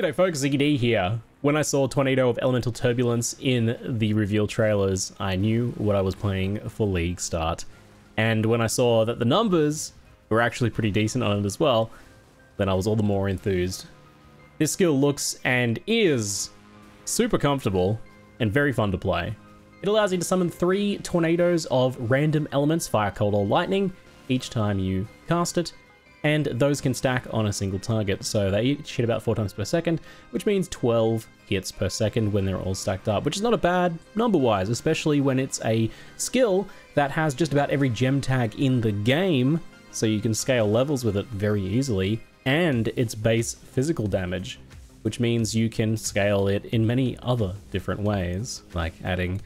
G'day folks, ZD here. When I saw Tornado of Elemental Turbulence in the reveal trailers, I knew what I was playing for League Start. And when I saw that the numbers were actually pretty decent on it as well, then I was all the more enthused. This skill looks and is super comfortable and very fun to play. It allows you to summon three tornadoes of random elements, fire, cold, or lightning, each time you cast it, and those can stack on a single target. So they each hit about four times per second, which means 12 hits per second when they're all stacked up, which is not a bad number-wise, especially when it's a skill that has just about every gem tag in the game, so you can scale levels with it very easily, and its base physical damage, which means you can scale it in many other different ways, like adding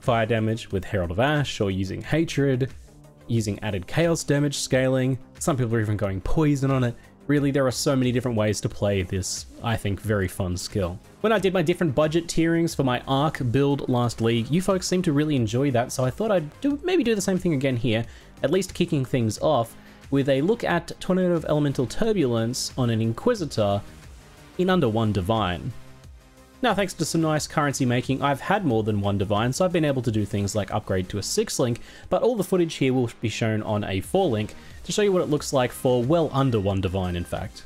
fire damage with Herald of Ash, or using Hatred, using added chaos damage scaling. Some people are even going poison on it. Really, there are so many different ways to play this, I think, very fun skill. When I did my different budget tierings for my Arc build last league, you folks seemed to really enjoy that, so I thought I'd do, maybe do the same thing again here, at least kicking things off with a look at Tornado of Elemental Turbulence on an Inquisitor in under one Divine. Now, thanks to some nice currency making, I've had more than one Divine, so I've been able to do things like upgrade to a 6 link, but all the footage here will be shown on a 4 link to show you what it looks like for well under one Divine, in fact.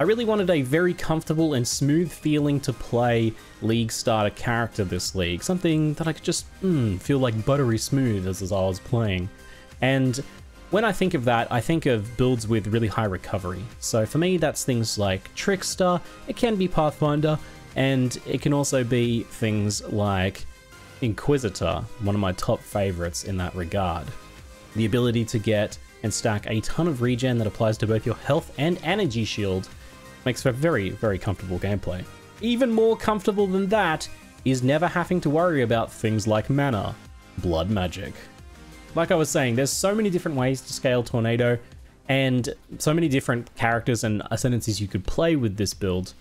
I really wanted a very comfortable and smooth feeling to play League starter character this league, something that I could just mm, feel like buttery smooth as, as I was playing. And when I think of that, I think of builds with really high recovery. So for me, that's things like Trickster, it can be Pathfinder, and it can also be things like Inquisitor, one of my top favorites in that regard. The ability to get and stack a ton of regen that applies to both your health and energy shield makes for very, very comfortable gameplay. Even more comfortable than that is never having to worry about things like mana, blood magic. Like I was saying, there's so many different ways to scale Tornado, and so many different characters and ascendancies you could play with this build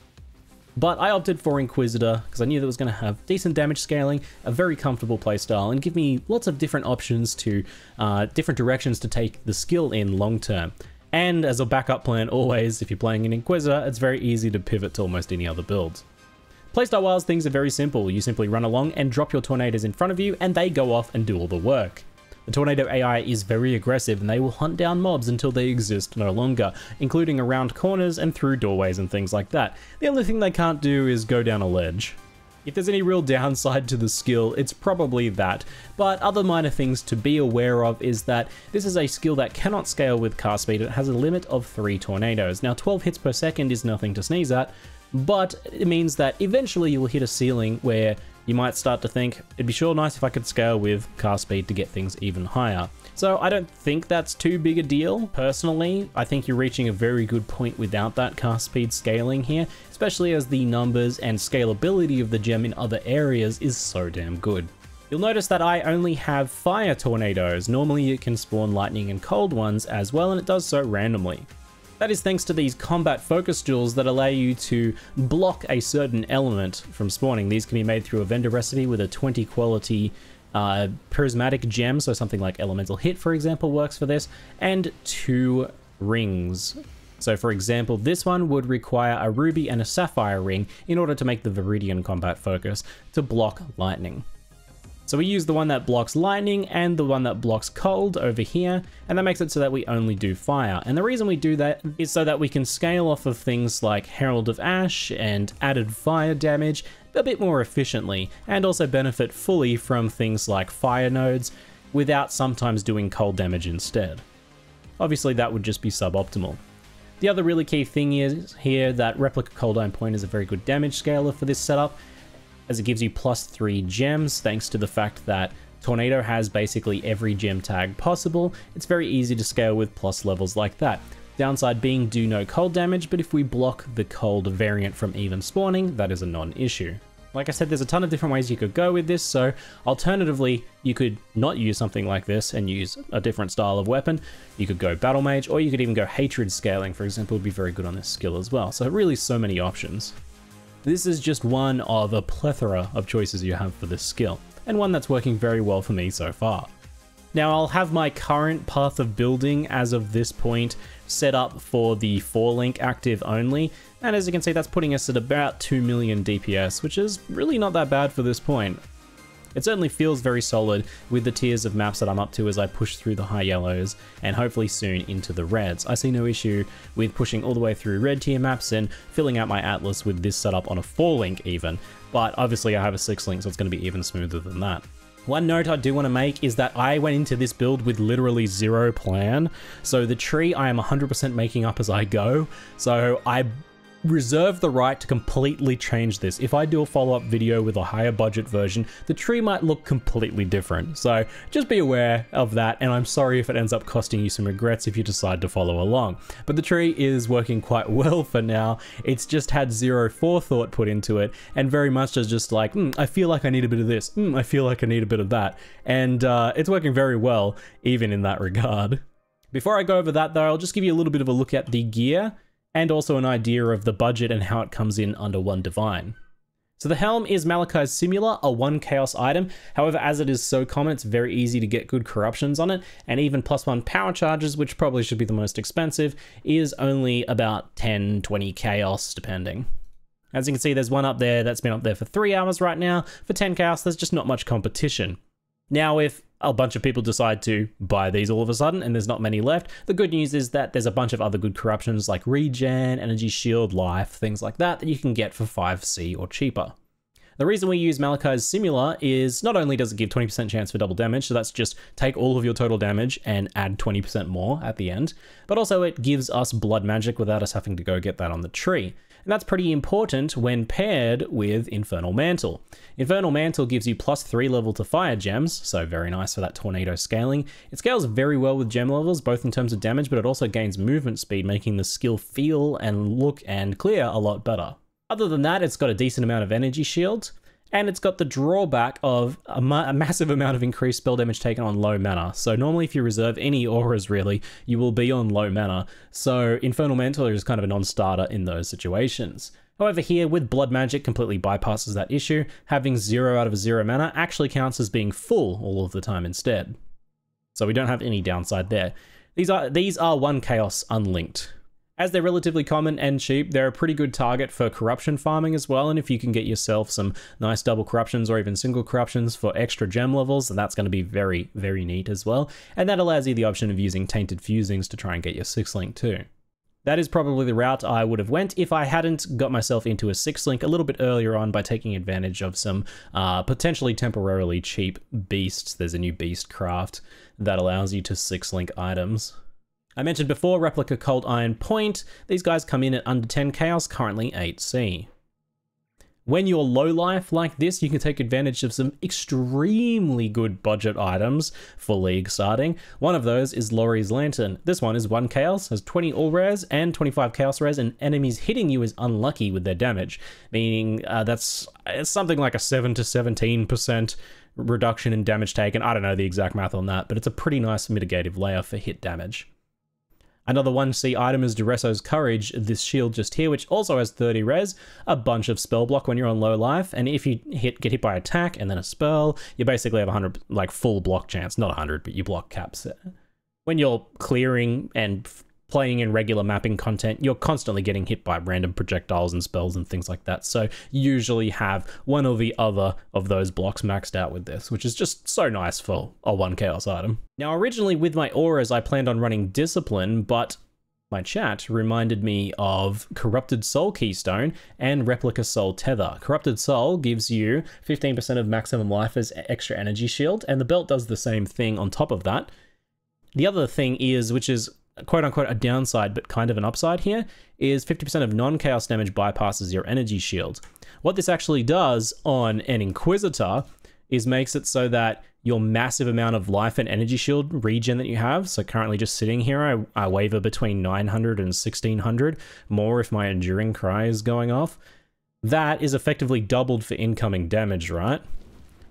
but I opted for Inquisitor because I knew that was going to have decent damage scaling, a very comfortable playstyle, and give me lots of different options to uh, different directions to take the skill in long term. And as a backup plan, always, if you're playing an Inquisitor, it's very easy to pivot to almost any other build. Playstyle wise, things are very simple. You simply run along and drop your tornadoes in front of you, and they go off and do all the work. The Tornado AI is very aggressive and they will hunt down mobs until they exist no longer, including around corners and through doorways and things like that. The only thing they can't do is go down a ledge. If there's any real downside to the skill, it's probably that. But other minor things to be aware of is that this is a skill that cannot scale with cast speed. It has a limit of 3 tornadoes. Now 12 hits per second is nothing to sneeze at, but it means that eventually you will hit a ceiling where you might start to think, it'd be sure nice if I could scale with cast speed to get things even higher. So I don't think that's too big a deal. Personally, I think you're reaching a very good point without that cast speed scaling here, especially as the numbers and scalability of the gem in other areas is so damn good. You'll notice that I only have fire tornadoes. Normally it can spawn lightning and cold ones as well, and it does so randomly. That is thanks to these combat focus jewels that allow you to block a certain element from spawning. These can be made through a vendor recipe with a 20 quality uh, prismatic gem, so something like Elemental Hit, for example, works for this, and two rings. So for example, this one would require a ruby and a sapphire ring in order to make the Viridian combat focus to block lightning. So we use the one that blocks lightning and the one that blocks cold over here, and that makes it so that we only do fire. And the reason we do that is so that we can scale off of things like Herald of Ash and added fire damage a bit more efficiently, and also benefit fully from things like fire nodes without sometimes doing cold damage instead. Obviously that would just be suboptimal. The other really key thing is here that Replica Cold Iron Point is a very good damage scaler for this setup, as it gives you plus 3 gems thanks to the fact that Tornado has basically every gem tag possible. It's very easy to scale with plus levels like that. Downside being do no cold damage, but if we block the cold variant from even spawning, that is a non-issue. Like I said, there's a ton of different ways you could go with this, so alternatively, you could not use something like this and use a different style of weapon. You could go Battle Mage, or you could even go Hatred Scaling, for example, would be very good on this skill as well. So really so many options. This is just one of a plethora of choices you have for this skill, and one that's working very well for me so far. Now I'll have my current path of building as of this point set up for the 4 link active only, And as you can see, that's putting us at about 2 million DPS, which is really not that bad for this point. It certainly feels very solid with the tiers of maps that I'm up to as I push through the high yellows and hopefully soon into the reds. I see no issue with pushing all the way through red tier maps and filling out my atlas with this setup on a 4 link even, but obviously I have a 6 link so it's going to be even smoother than that. One note I do want to make is that I went into this build with literally zero plan. So the tree I am 100% making up as I go. So I reserve the right to completely change this. If I do a follow-up video with a higher budget version, the tree might look completely different. So just be aware of that, and I'm sorry if it ends up costing you some regrets if you decide to follow along. But the tree is working quite well for now. It's just had zero forethought put into it, and very much as just like, mm, I feel like I need a bit of this, mm, I feel like I need a bit of that. And uh, it's working very well, even in that regard. Before I go over that though, I'll just give you a little bit of a look at the gear and also an idea of the budget and how it comes in under one divine. So the helm is Malachai's Simula, a one chaos item. However, as it is so common, it's very easy to get good corruptions on it, and even plus one power charges, which probably should be the most expensive, is only about 10, 20 chaos, depending. As you can see, there's one up there that's been up there for three hours right now. For 10 chaos, there's just not much competition. Now, if a bunch of people decide to buy these all of a sudden and there's not many left, the good news is that there's a bunch of other good corruptions like regen, energy shield, life, things like that that you can get for 5C or cheaper. The reason we use Malachai's Simula is not only does it give 20% chance for double damage, so that's just take all of your total damage and add 20% more at the end, but also it gives us blood magic without us having to go get that on the tree and that's pretty important when paired with Infernal Mantle. Infernal Mantle gives you plus 3 level to fire gems, so very nice for that tornado scaling. It scales very well with gem levels, both in terms of damage, but it also gains movement speed, making the skill feel and look and clear a lot better. Other than that, it's got a decent amount of energy shield, and it's got the drawback of a, ma a, massive amount of increased spell damage taken on low mana. So normally if you reserve any auras really, you will be on low mana. So Infernal Mantle is kind of a non-starter in those situations. However, here with Blood Magic completely bypasses that issue. Having 0 out of 0 mana actually counts as being full all of the time instead. So we don't have any downside there. These are these are one chaos unlinked. As they're relatively common and cheap, they're a pretty good target for corruption farming as well, and if you can get yourself some nice double corruptions or even single corruptions for extra gem levels, then that's going to be very, very neat as well. And that allows you the option of using Tainted Fusings to try and get your 6-link too. That is probably the route I would have went if I hadn't got myself into a 6-link a little bit earlier on by taking advantage of some uh, potentially temporarily cheap beasts. There's a new beast craft that allows you to 6-link items. I mentioned before Replica Cold Iron Point. These guys come in at under 10 Chaos, currently 8C. When you're low life like this, you can take advantage of some extremely good budget items for League starting. One of those is Lori's Lantern. This one is 1 Chaos, has 20 All Res and 25 Chaos Res, and enemies hitting you is unlucky with their damage, meaning uh, that's something like a 7 to 17% reduction in damage taken. I don't know the exact math on that, but it's a pretty nice mitigative layer for hit damage. Another 1C item is Duresso's Courage, this shield just here, which also has 30 res, a bunch of spell block when you're on low life, and if you hit get hit by attack and then a spell, you basically have 100, like full block chance, not 100, but you block caps. When you're clearing and playing in regular mapping content, you're constantly getting hit by random projectiles and spells and things like that. So you usually have one or the other of those blocks maxed out with this, which is just so nice for a one chaos item. Now, originally with my auras, I planned on running Discipline, but my chat reminded me of Corrupted Soul Keystone and Replica Soul Tether. Corrupted Soul gives you 15% of maximum life as extra energy shield, and the belt does the same thing on top of that. The other thing is, which is quote unquote a downside, but kind of an upside here, is 50% of non chaos damage bypasses your energy shield. What this actually does on an Inquisitor is makes it so that your massive amount of life and energy shield regen that you have, so currently just sitting here, I, I waver between 900 and 1600, more if my Enduring Cry is going off. That is effectively doubled for incoming damage, right?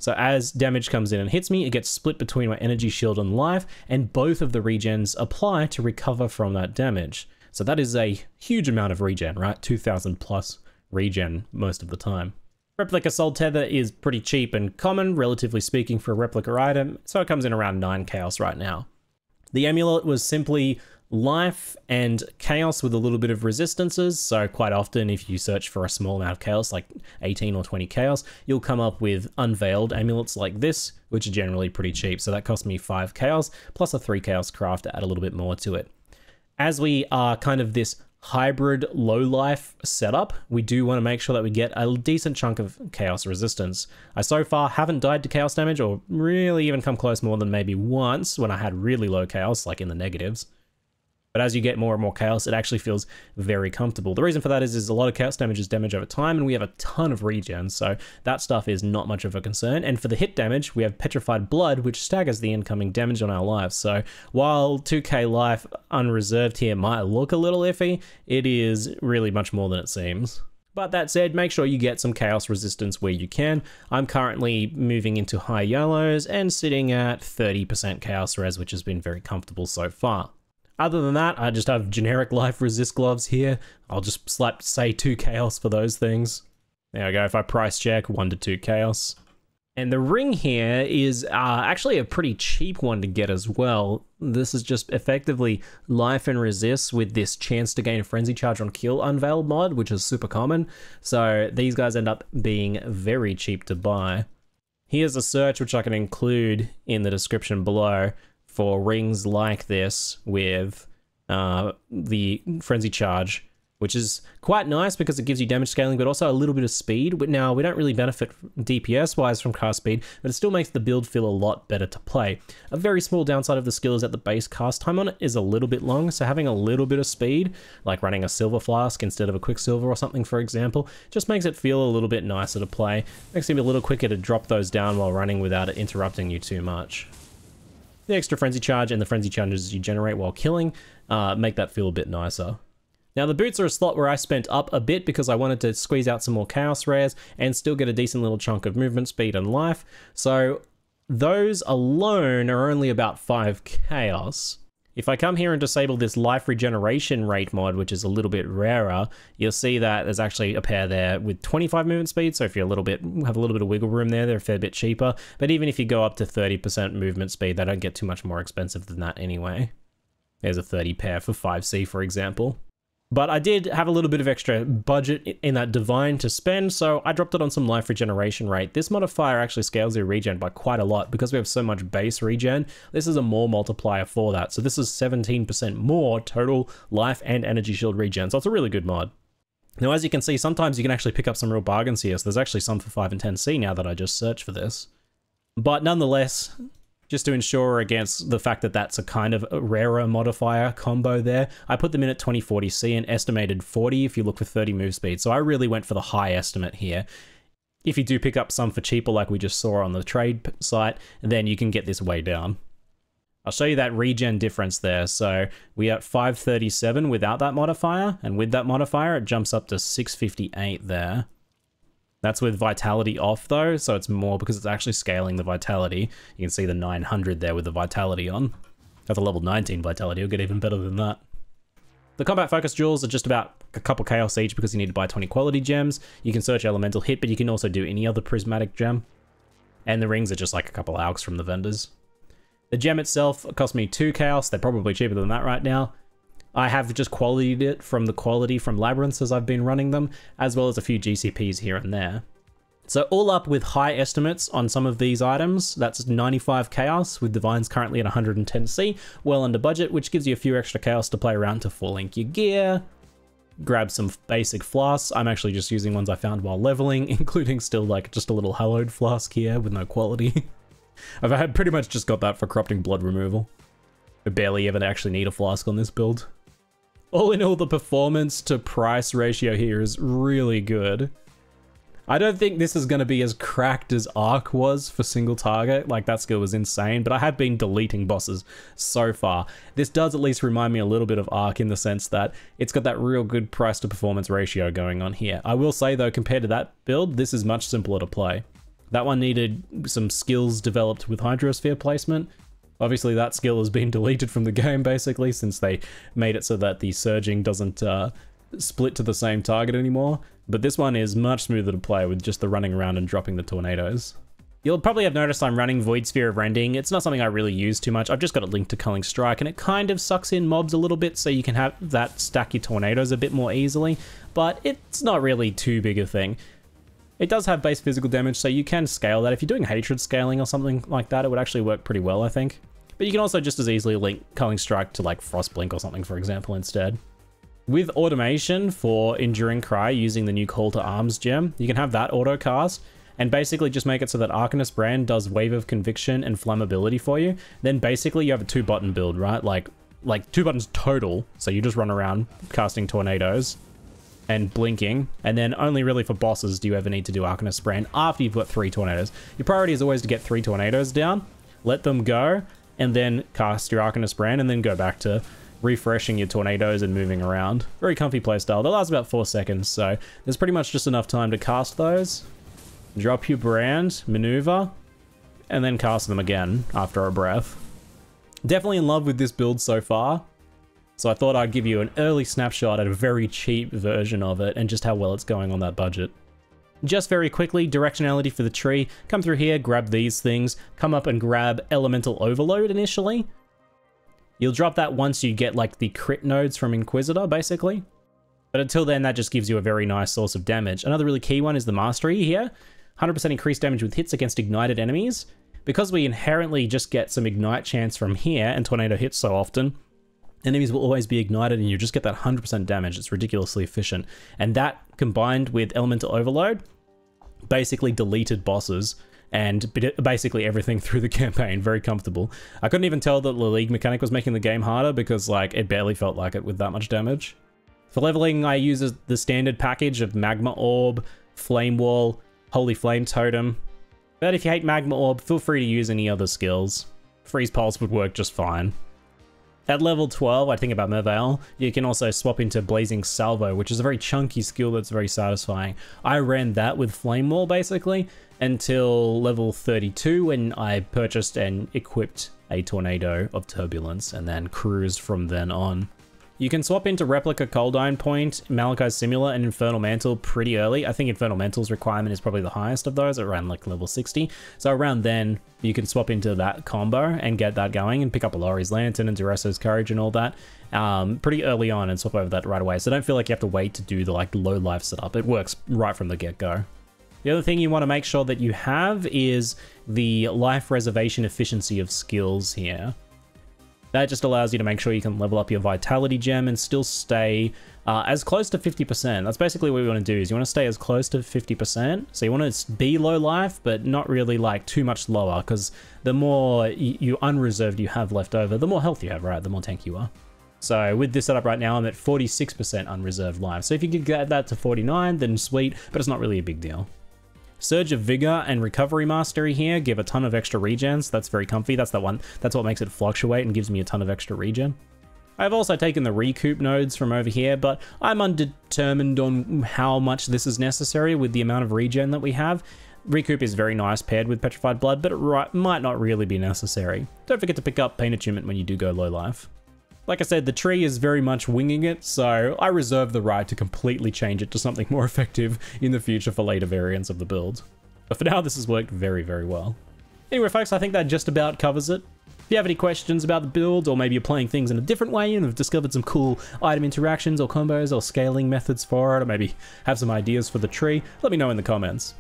So as damage comes in and hits me, it gets split between my energy shield and life, and both of the regens apply to recover from that damage. So that is a huge amount of regen, right? 2000 plus regen most of the time. Replica Soul Tether is pretty cheap and common, relatively speaking, for a replica item, so it comes in around 9 chaos right now. The amulet was simply life and chaos with a little bit of resistances. So quite often if you search for a small amount of chaos, like 18 or 20 chaos, you'll come up with unveiled amulets like this, which are generally pretty cheap. So that cost me 5 chaos, plus a 3 chaos craft to add a little bit more to it. As we are kind of this hybrid low life setup, we do want to make sure that we get a decent chunk of chaos resistance. I so far haven't died to chaos damage or really even come close more than maybe once when I had really low chaos, like in the negatives. But as you get more and more chaos, it actually feels very comfortable. The reason for that is, is a lot of chaos damage is damage over time, and we have a ton of regen, so that stuff is not much of a concern. And for the hit damage, we have Petrified Blood, which staggers the incoming damage on our life. So while 2k life unreserved here might look a little iffy, it is really much more than it seems. But that said, make sure you get some chaos resistance where you can. I'm currently moving into high yellows and sitting at 30% chaos res, which has been very comfortable so far. Other than that, I just have generic life resist gloves here. I'll just slap, say, 2 chaos for those things. There we go, if I price check, 1 to 2 chaos. And the ring here is uh, actually a pretty cheap one to get as well. This is just effectively life and resist with this chance to gain a frenzy charge on kill unveiled mod, which is super common. So these guys end up being very cheap to buy. Here's a search which I can include in the description below for rings like this with uh, the Frenzy Charge, which is quite nice because it gives you damage scaling, but also a little bit of speed. But now we don't really benefit DPS-wise from cast speed, but it still makes the build feel a lot better to play. A very small downside of the skill is that the base cast time on it is a little bit long, so having a little bit of speed, like running a Silver Flask instead of a Quicksilver or something, for example, just makes it feel a little bit nicer to play. Makes it a little quicker to drop those down while running without it interrupting you too much the extra frenzy charge and the frenzy charges you generate while killing uh, make that feel a bit nicer. Now the boots are a slot where I spent up a bit because I wanted to squeeze out some more chaos rares and still get a decent little chunk of movement speed and life. So those alone are only about 5 chaos. If I come here and disable this life regeneration rate mod, which is a little bit rarer, you'll see that there's actually a pair there with 25 movement speed. So if you're a little bit, have a little bit of wiggle room there, they're a fair bit cheaper. But even if you go up to 30% movement speed, they don't get too much more expensive than that anyway. There's a 30 pair for 5C, for example. But I did have a little bit of extra budget in that Divine to spend, so I dropped it on some life regeneration rate. This modifier actually scales your regen by quite a lot because we have so much base regen. This is a more multiplier for that, so this is 17% more total life and energy shield regen, so it's a really good mod. Now, as you can see, sometimes you can actually pick up some real bargains here, so there's actually some for 5 and 10C now that I just searched for this. But nonetheless, just to ensure against the fact that that's a kind of rarer modifier combo there. I put them in at 2040C and estimated 40 if you look for 30 move speed. So I really went for the high estimate here. If you do pick up some for cheaper like we just saw on the trade site, then you can get this way down. I'll show you that regen difference there. So we are at 537 without that modifier, and with that modifier, it jumps up to 658 there. That's with vitality off though, so it's more because it's actually scaling the vitality. You can see the 900 there with the vitality on. At the level 19 vitality, you'll get even better than that. The combat focus jewels are just about a couple chaos each because you need to buy 20 quality gems. You can search elemental hit, but you can also do any other prismatic gem. And the rings are just like a couple alks from the vendors. The gem itself cost me 2 chaos, they're probably cheaper than that right now. I have just qualityed it from the quality from Labyrinths as I've been running them, as well as a few GCPs here and there. So all up with high estimates on some of these items, that's 95 Chaos, with Divines currently at 110C, well under budget, which gives you a few extra Chaos to play around to full link your gear, grab some basic flasks. I'm actually just using ones I found while leveling, including still like just a little hallowed flask here with no quality. I've had pretty much just got that for corrupting blood removal. I barely ever actually need a flask on this build all in all, the performance to price ratio here is really good. I don't think this is going to be as cracked as Arc was for single target. Like, that skill was insane, but I have been deleting bosses so far. This does at least remind me a little bit of Arc in the sense that it's got that real good price to performance ratio going on here. I will say, though, compared to that build, this is much simpler to play. That one needed some skills developed with Hydrosphere placement, Obviously, that skill has been deleted from the game, basically, since they made it so that the surging doesn't uh, split to the same target anymore. But this one is much smoother to play with just the running around and dropping the tornadoes. You'll probably have noticed I'm running Void Sphere of Rending. It's not something I really use too much. I've just got it linked to Culling Strike, and it kind of sucks in mobs a little bit, so you can have that stack your tornadoes a bit more easily, but it's not really too big a thing. It does have base physical damage, so you can scale that. If you're doing Hatred scaling or something like that, it would actually work pretty well, I think. But you can also just as easily link Culling Strike to like Frost Blink or something, for example, instead. With automation for Enduring Cry using the new Call to Arms gem, you can have that auto cast, and basically just make it so that Arcanist Brand does Wave of Conviction and Flammability for you. Then basically you have a two button build, right? Like, like two buttons total. So you just run around casting tornadoes and blinking, and then only really for bosses do you ever need to do Arcanist Brand after you've got three tornadoes. Your priority is always to get three tornadoes down, let them go, and then cast your Arcanist Brand, and then go back to refreshing your tornadoes and moving around. Very comfy playstyle. They last about four seconds, so there's pretty much just enough time to cast those drop your brand, maneuver, and then cast them again after a breath. Definitely in love with this build so far. So I thought I'd give you an early snapshot at a very cheap version of it and just how well it's going on that budget. Just very quickly, directionality for the tree. Come through here, grab these things, come up and grab Elemental Overload initially. You'll drop that once you get like the crit nodes from Inquisitor, basically. But until then, that just gives you a very nice source of damage. Another really key one is the Mastery here. 100% increased damage with hits against ignited enemies. Because we inherently just get some ignite chance from here and tornado hits so often, enemies will always be ignited and you just get that 100% damage. It's ridiculously efficient. And that combined with elemental overload basically deleted bosses and basically everything through the campaign. Very comfortable. I couldn't even tell that the league mechanic was making the game harder because like it barely felt like it with that much damage. For leveling, I use the standard package of Magma Orb, Flame Wall, Holy Flame Totem. But if you hate Magma Orb, feel free to use any other skills. Freeze Pulse would work just fine. At level 12, I think about Merveil, you can also swap into Blazing Salvo, which is a very chunky skill that's very satisfying. I ran that with Flame Wall, basically, until level 32 when I purchased and equipped a Tornado of Turbulence, and then cruised from then on. You can swap into Replica Cold Iron Point, Malachai's Simula, and Infernal Mantle pretty early. I think Infernal Mantle's requirement is probably the highest of those, around like level 60. So around then, you can swap into that combo and get that going and pick up a Lori's Lantern and Duresso's Courage and all that um, pretty early on and swap over that right away. So don't feel like you have to wait to do the like low life setup. It works right from the get-go. The other thing you want to make sure that you have is the life reservation efficiency of skills here. That just allows you to make sure you can level up your Vitality Gem and still stay uh, as close to 50%. That's basically what we want to do is you want to stay as close to 50%. So you want to be low life, but not really like too much lower because the more you unreserved you have left over, the more health you have, right? The more tank you are. So with this setup right now, I'm at 46% unreserved life. So if you could get that to 49, then sweet, but it's not really a big deal. Surge of Vigor and Recovery Mastery here give a ton of extra regens. That's very comfy. That's the one. That's what makes it fluctuate and gives me a ton of extra regen. I've also taken the recoup nodes from over here, but I'm undetermined on how much this is necessary with the amount of regen that we have. Recoup is very nice paired with Petrified Blood, but it might not really be necessary. Don't forget to pick up Pain Attunement when you do go low life. Like I said, the tree is very much winging it, so I reserve the right to completely change it to something more effective in the future for later variants of the build. But for now, this has worked very, very well. Anyway, folks, I think that just about covers it. If you have any questions about the build, or maybe you're playing things in a different way and have discovered some cool item interactions or combos or scaling methods for it, or maybe have some ideas for the tree, let me know in the comments.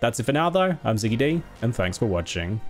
That's it for now though, I'm Ziggy D, and thanks for watching.